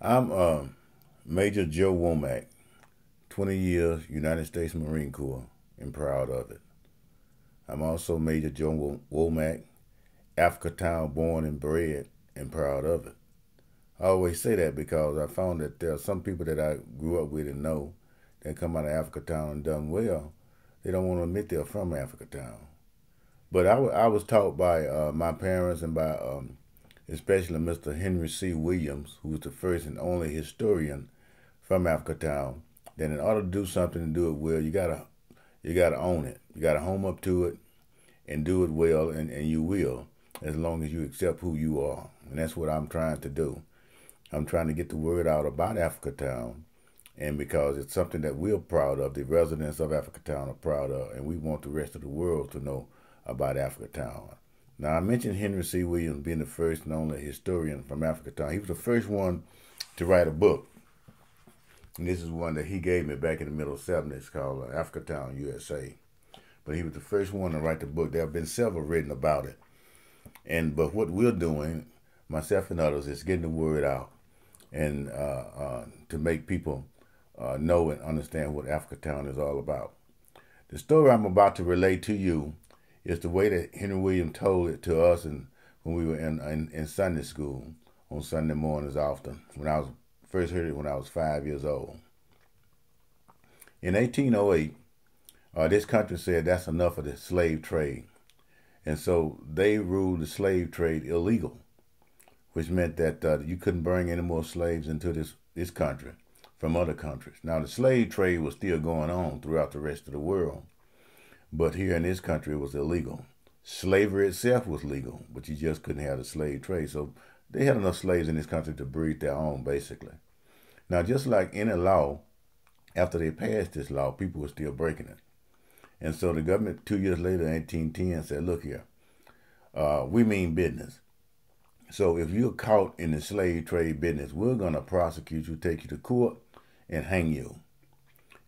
I'm uh, Major Joe Womack, 20 years United States Marine Corps, and proud of it. I'm also Major Joe Womack, Africa Town born and bred, and proud of it. I always say that because I found that there are some people that I grew up with and know that come out of Africa Town and done well. They don't want to admit they're from Africa Town. But I, I was taught by uh, my parents and by um, especially Mr. Henry C. Williams, who was the first and only historian from Africatown, that in order to do something and do it well, you gotta you gotta own it. You gotta home up to it and do it well, and, and you will, as long as you accept who you are. And that's what I'm trying to do. I'm trying to get the word out about Africatown, and because it's something that we're proud of, the residents of Africatown are proud of, and we want the rest of the world to know about Africatown. Now, I mentioned Henry C. Williams being the first and only historian from Africatown. He was the first one to write a book. And this is one that he gave me back in the middle 70s called uh, Africatown, USA. But he was the first one to write the book. There have been several written about it. And But what we're doing, myself and others, is getting the word out and uh, uh, to make people uh, know and understand what Africatown is all about. The story I'm about to relate to you it's the way that Henry William told it to us and when we were in, in, in Sunday school on Sunday mornings often. When I was first heard it when I was five years old. In 1808, uh, this country said that's enough of the slave trade. And so they ruled the slave trade illegal, which meant that uh, you couldn't bring any more slaves into this, this country from other countries. Now, the slave trade was still going on throughout the rest of the world. But here in this country, it was illegal. Slavery itself was legal, but you just couldn't have the slave trade. So they had enough slaves in this country to breed their own, basically. Now, just like any law, after they passed this law, people were still breaking it. And so the government, two years later, 1810, said, look here, uh, we mean business. So if you're caught in the slave trade business, we're going to prosecute you, take you to court, and hang you.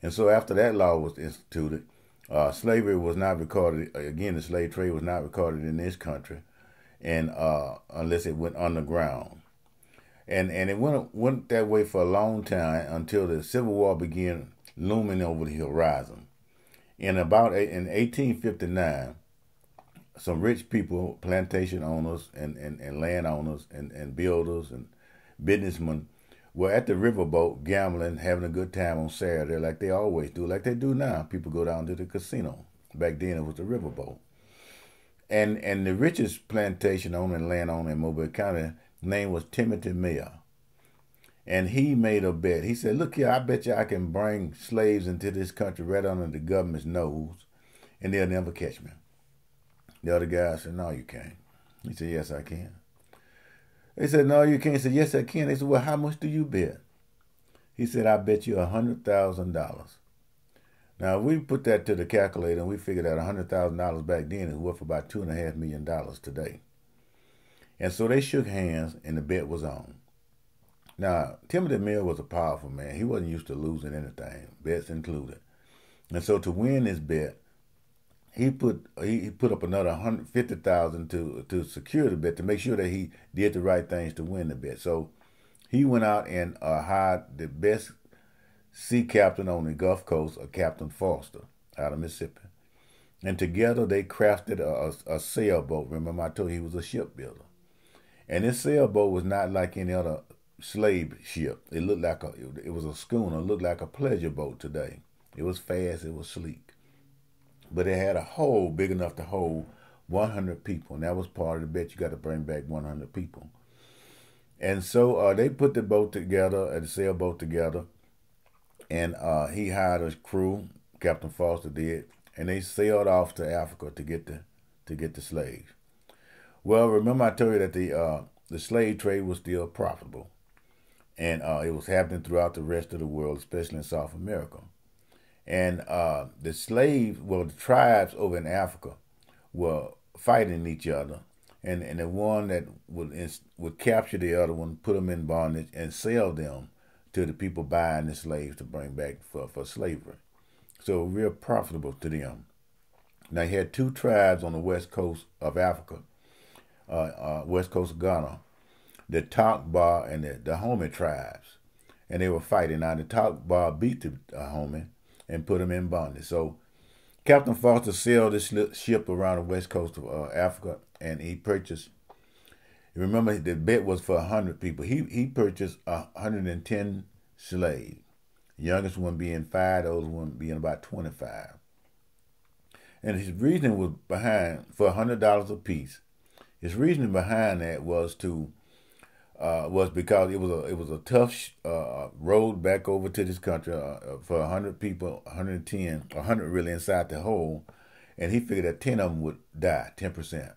And so after that law was instituted, uh, slavery was not recorded. Again, the slave trade was not recorded in this country, and uh, unless it went underground, and and it went went that way for a long time until the Civil War began looming over the horizon. In about in 1859, some rich people, plantation owners and, and, and land owners and, and builders and businessmen were at the riverboat gambling, having a good time on Saturday, like they always do, like they do now. People go down to the casino. Back then, it was the riverboat. And and the richest plantation owner and land owner in Mobile County name was Timothy Meaher. And he made a bet. He said, "Look here, I bet you I can bring slaves into this country right under the government's nose, and they'll never catch me." The other guy said, "No, you can't." He said, "Yes, I can." They said, no, you can't. He said, yes, I can. They said, well, how much do you bet? He said, I bet you a $100,000. Now, we put that to the calculator and we figured out $100,000 back then is worth about $2.5 million today. And so they shook hands and the bet was on. Now, Timothy Mill was a powerful man. He wasn't used to losing anything, bets included. And so to win this bet, he put he put up another hundred fifty thousand to to secure the bet to make sure that he did the right things to win the bet. So he went out and uh, hired the best sea captain on the Gulf Coast, a Captain Foster, out of Mississippi, and together they crafted a, a, a sailboat. Remember, I told you he was a shipbuilder, and this sailboat was not like any other slave ship. It looked like a it was a schooner. It looked like a pleasure boat today. It was fast. It was sleek but it had a hole big enough to hold 100 people, and that was part of the bet. You got to bring back 100 people. And so uh, they put the boat together, uh, the sailboat together, and uh, he hired a crew. Captain Foster did, and they sailed off to Africa to get the to get the slaves. Well, remember I told you that the uh, the slave trade was still profitable, and uh, it was happening throughout the rest of the world, especially in South America. And uh, the slaves, well, the tribes over in Africa were fighting each other. And, and the one that would would capture the other one, put them in bondage, and sell them to the people buying the slaves to bring back for, for slavery. So real profitable to them. Now you had two tribes on the west coast of Africa, uh, uh, west coast of Ghana, the Bar and the Dahomey tribes, and they were fighting. Now the Bar beat the Dahomey and put them in bondage. So Captain Foster sailed this ship around the west coast of uh, Africa, and he purchased. Remember, the bet was for hundred people. He he purchased hundred and ten slaves. Youngest one being five, the oldest one being about twenty five. And his reasoning was behind for hundred dollars a piece. His reasoning behind that was to uh, was because it was a it was a tough uh, road back over to this country uh, uh for hundred people, 110, 100 really inside the hole, and he figured that ten of them would die, ten percent.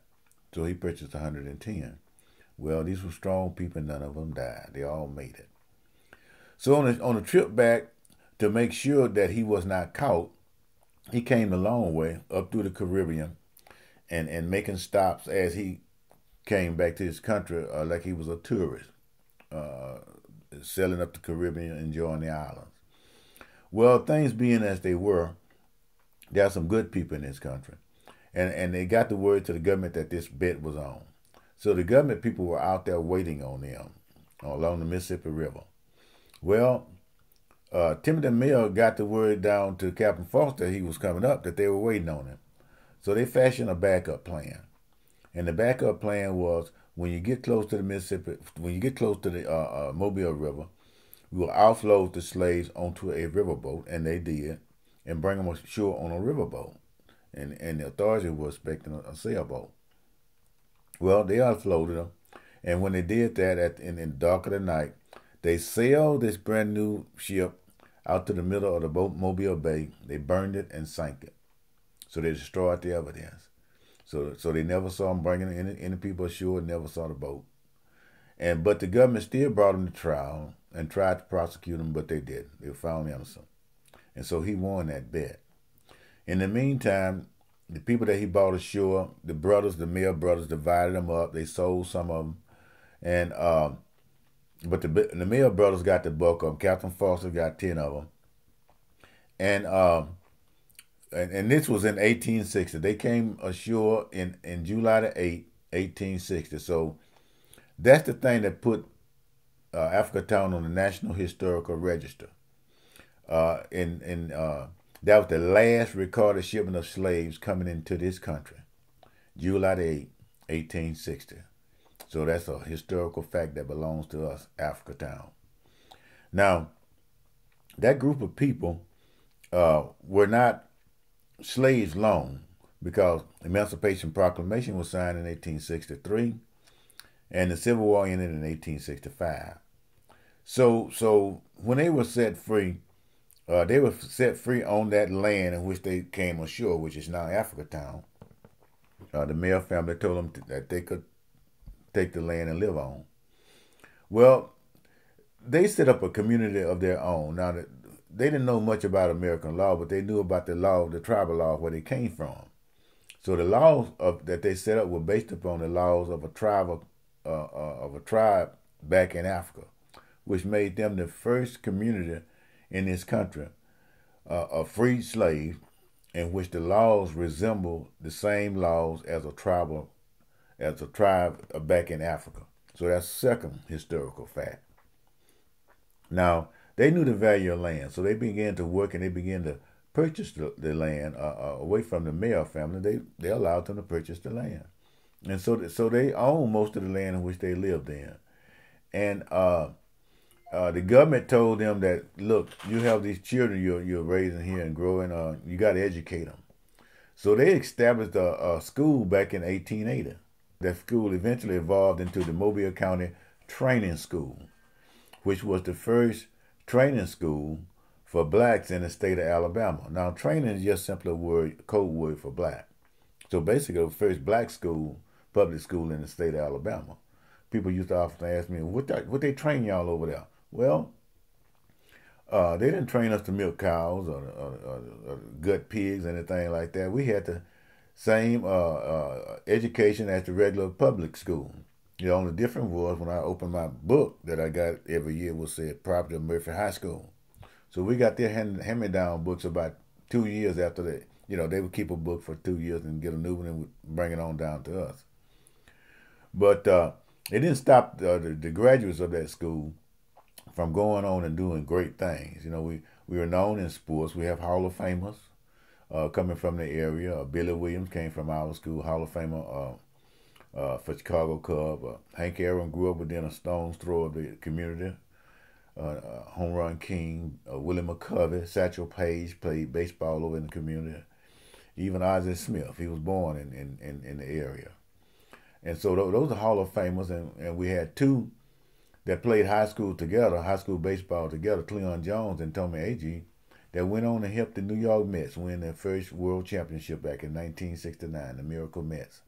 So he purchased 110. Well, these were strong people. None of them died. They all made it. So on a, on a trip back to make sure that he was not caught, he came a long way up through the Caribbean, and and making stops as he came back to his country uh, like he was a tourist, uh, sailing up the Caribbean, enjoying the islands. Well, things being as they were, there are some good people in this country, and and they got the word to the government that this bet was on. So the government people were out there waiting on them along the Mississippi River. Well, uh, Timothy Mill got the word down to Captain Foster he was coming up that they were waiting on him. So they fashioned a backup plan. And the backup plan was when you get close to the Mississippi, when you get close to the uh, uh, Mobile River, we will offload the slaves onto a riverboat, and they did, and bring them ashore on a riverboat. And, and the authorities were expecting a, a sailboat. Well, they offloaded them, and when they did that at in, in the dark of the night, they sailed this brand new ship out to the middle of the Mobile Bay. They burned it and sank it. So they destroyed the evidence. So so they never saw him bringing any, any people ashore, never saw the boat. And but the government still brought him to trial and tried to prosecute him, but they did. They were found innocent. And so he won that bet. In the meantime, the people that he bought ashore, the brothers, the Mill brothers, divided them up. They sold some of them, and uh, but the the Mill brothers got the bulk of them. Captain Foster got ten of them, and uh, and, and this was in 1860. They came ashore in, in July the 8th, 1860. So that's the thing that put uh, Africa Town on the National Historical Register. Uh, in in uh, that was the last recorded shipment of slaves coming into this country, July the 8th, 1860. So that's a historical fact that belongs to us, Africa Town. Now, that group of people uh, were not slaves long because Emancipation Proclamation was signed in 1863 and the Civil War ended in 1865. So, so when they were set free, uh, they were set free on that land in which they came ashore, which is now Africa Town. Uh, the Mill family told them that they could take the land and live on. Well, they set up a community of their own. Now, they didn't know much about American law, but they knew about the law, the tribal law, where they came from. So the laws of, that they set up were based upon the laws of a tribe of, uh, uh, of a tribe back in Africa, which made them the first community in this country uh, of freed slaves, in which the laws resemble the same laws as a tribal, as a tribe back in Africa. So that's second historical fact. Now, they knew the value of land, so they began to work and they began to purchase the, the land uh, uh, away from the Mill family. They they allowed them to purchase the land, and so so they own most of the land in which they lived in, and uh, uh, the government told them that look, you have these children you're you're raising here and growing. Uh, you got to educate them. So they established a, a school back in 1880. That school eventually evolved into the Mobile County Training School, which was the first training school for blacks in the state of Alabama. Now, training is just simply a word, code word for black. So basically, the first black school, public school in the state of Alabama. People used to often ask me, what what they train y'all over there? Well, uh, they didn't train us to milk cows or, or, or, or, gut pigs, anything like that. We had the same uh, uh, education as the regular public school. The only difference was when I opened my book that I got every year was said property of Murphy High School. So we got their hand, hand me down books about two years after that. You know, they would keep a book for two years and get a new one and bring it on down to us. But uh, it didn't stop the, the, the graduates of that school from going on and doing great things. You know, we we are known in sports. We have Hall of Famers uh, coming from the area. Uh, Billy Williams came from our school, Hall of Famer uh, uh, for Chicago Cub. Uh, Hank Aaron grew up within a stone's throw of the community. Uh, home run king, Willie McCovey, Satchel Paige played baseball over in the community. Even Ozzie Smith, he was born in, in, in, in the area. And so those are Hall of Famers, and, and we had two that played high school together, high school baseball together, Cleon Jones and Tommy Agee, that went on to help the New York Mets win their first World Championship back in 1969, the Miracle Mets.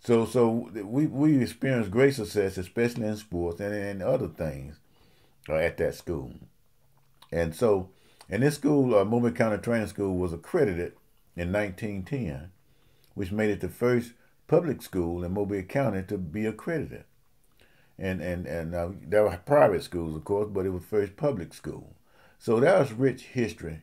So, so we we experienced great success, especially in sports and in other things, uh, at that school. And so, and this school, uh, County Training School, was accredited in 1910, which made it the first public school in Mobile County to be accredited and and and uh, there were private schools, of course, but it was first public school. So that was rich history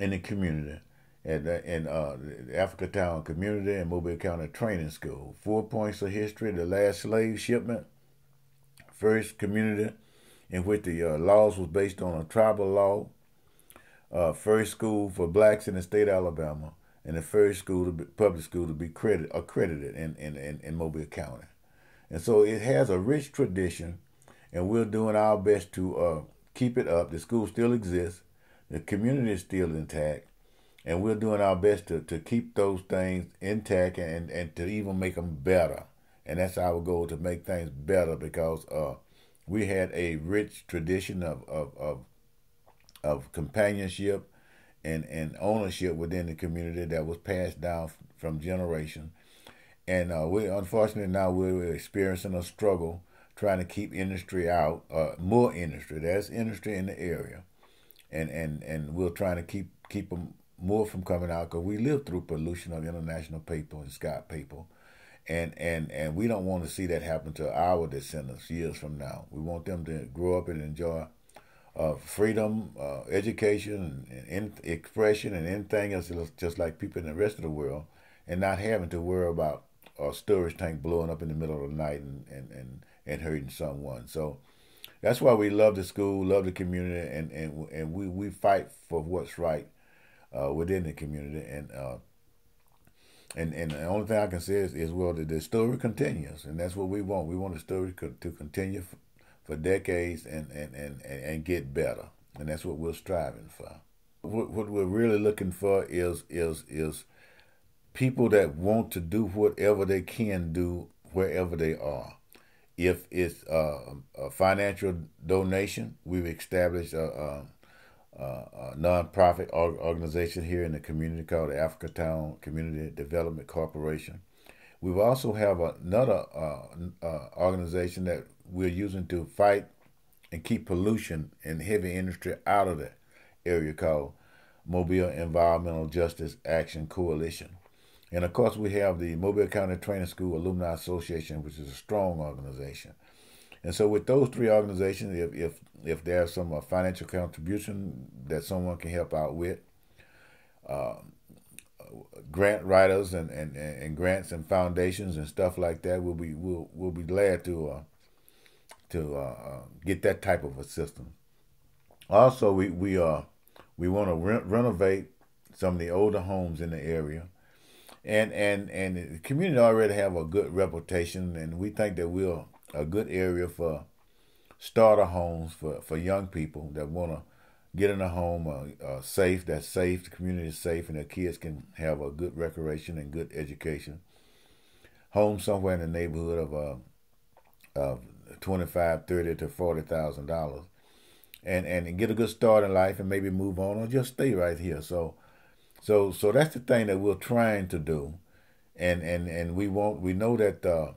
in the community, and in uh, the Africatown community and Mobile County Training School. Four points of history: the last slave shipment, first community in which the uh, laws was based on a tribal law, uh, first school for blacks in the state of Alabama, and the first school, to be, public school, to be credit, accredited in, in, in, in Mobile County. And so it has a rich tradition, and we're doing our best to uh, keep it up. The school still exists, the community is still intact, and we're doing our best to, to keep those things intact and, and to even make them better. And that's our goal to make things better because uh, we had a rich tradition of, of, of, of companionship and, and ownership within the community that was passed down from generation and uh, we unfortunately now we're experiencing a struggle trying to keep industry out, uh, more industry. There's industry in the area, and and and we're trying to keep keep them more from coming out because we live through pollution of international paper and Scott paper, and and and we don't want to see that happen to our descendants years from now. We want them to grow up and enjoy. Uh, freedom, uh, education, and, and expression, and anything else, just like people in the rest of the world, and not having to worry about a storage tank blowing up in the middle of the night and, and, and, and hurting someone. So that's why we love the school, love the community, and, and, and we, we fight for what's right uh, within the community. And uh, and and the only thing I can say is, is well, the, the story continues, and that's what we want. We want the story to continue for, for decades and, and, and, and get better, and that's what we're striving for. What, what we're really looking for is is is people that want to do whatever they can do wherever they are. If it's a financial donation, we've established a, a nonprofit organization here in the community called the Africatown Community Development Corporation. We also have another uh, uh, organization that we're using to fight and keep pollution and heavy industry out of the area called Mobile Environmental Justice Action Coalition. And of course, we have the Mobile County Training School Alumni Association, which is a strong organization. And so, with those three organizations, if if if there's some uh, financial contribution that someone can help out with, uh, grant writers and, and, and grants and foundations and stuff like that, we'll be we'll we'll be glad to uh, to uh, uh get that type of assistance. Also, we we uh we want to re- renovate some of the older homes in the area and and and the community already have a good reputation, and we think that we're a good area for starter homes for, for young people that want to get in a home uh, uh, safe, that's safe, the community is safe, and their kids can have a good recreation and good education. Home somewhere in the neighborhood of uh, of twenty five, thirty to forty thousand dollars, and and get a good start in life, and maybe move on or just stay right here. So so so that's the thing that we're trying to do, and and and we want we know that uh,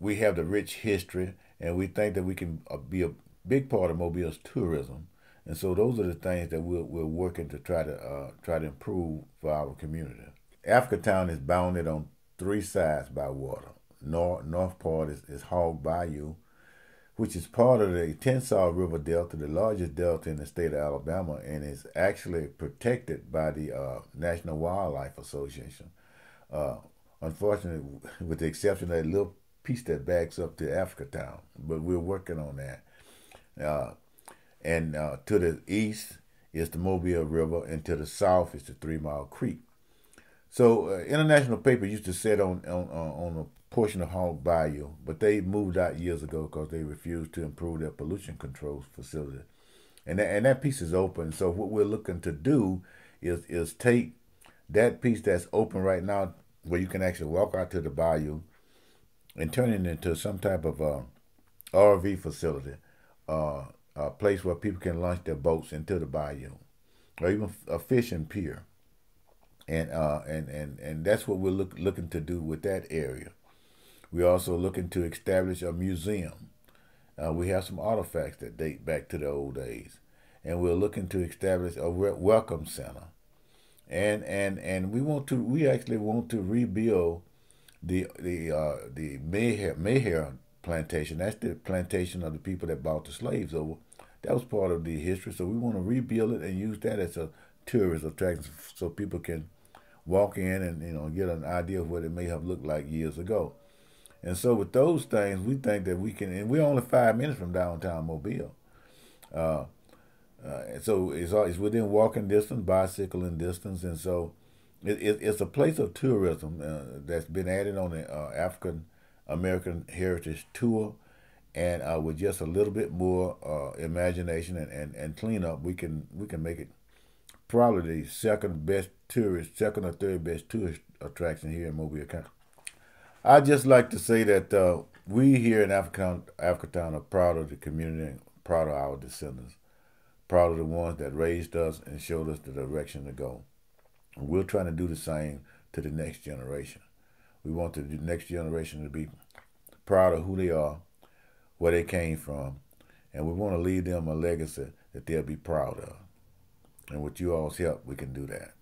we have the rich history, and we think that we can uh, be a big part of Mobile's tourism, and so those are the things that we're we're working to try to uh, try to improve for our community. Africatown is bounded on three sides by water. North north part is, is Hog Bayou, which is part of the Tensaw River Delta, the largest delta in the state of Alabama, and is actually protected by the uh, National Wildlife Association. Uh, unfortunately, with the exception of that little piece that backs up to Africatown, but we're working on that. Uh, and uh, to the east is the Mobile River, and to the south is the Three Mile Creek. So, uh, International Paper used to sit on on on a portion of Hog Bayou, but they moved out years ago because they refused to improve their pollution control facility, and that, and that piece is open. So, what we're looking to do is is take that piece that's open right now, where you can actually walk out to the bayou, and turn it into some type of uh, RV facility, uh, a place where people can launch their boats into the bayou, or even a fishing pier. And uh, and and and that's what we're look, looking to do with that area. We're also looking to establish a museum. Uh, we have some artifacts that date back to the old days, and we're looking to establish a welcome center. And and and we want to we actually want to rebuild the the uh, the Mayhair Mayhair plantation. That's the plantation of the people that bought the slaves over. That was part of the history. So we want to rebuild it and use that as a tourist attraction, so people can walk in and you know get an idea of what it may have looked like years ago. And so with those things, we think that we can, and we're only five minutes from downtown Mobile. Uh, uh, so it's, it's within walking distance, bicycling distance, and so it, it, it's a place of tourism uh, that's been added on the uh, African American Heritage Tour, and uh, with just a little bit more uh, imagination and, and, and cleanup, we can we can make it probably the second best tourist, second or third best tourist attraction here in Mobile County. I'd just like to say that uh, we here in African Africatown are proud of the community, and proud of our descendants, proud of the ones that raised us and showed us the direction to go. We're trying to do the same to the next generation. We want the next generation to be proud of who they are, where they came from, and we want to leave them a legacy that they'll be proud of. And with you all's help, we can do that.